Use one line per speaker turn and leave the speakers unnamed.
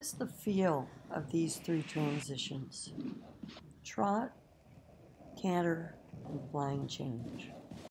What's the feel of these three transitions? Trot, canter, and flying change.